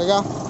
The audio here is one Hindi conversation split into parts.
रहेगा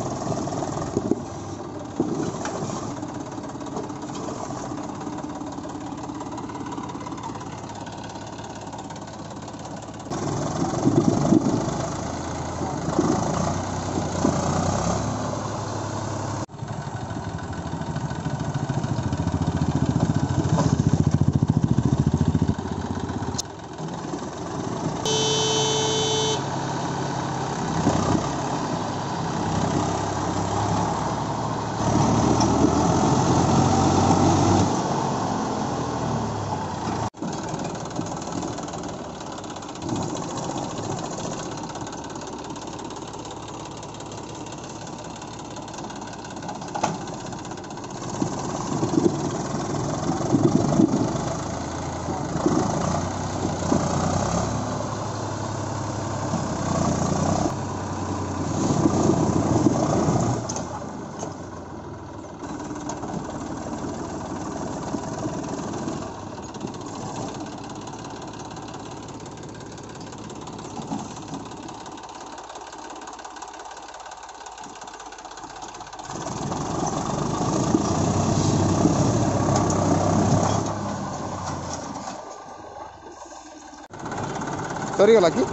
सरीगला कि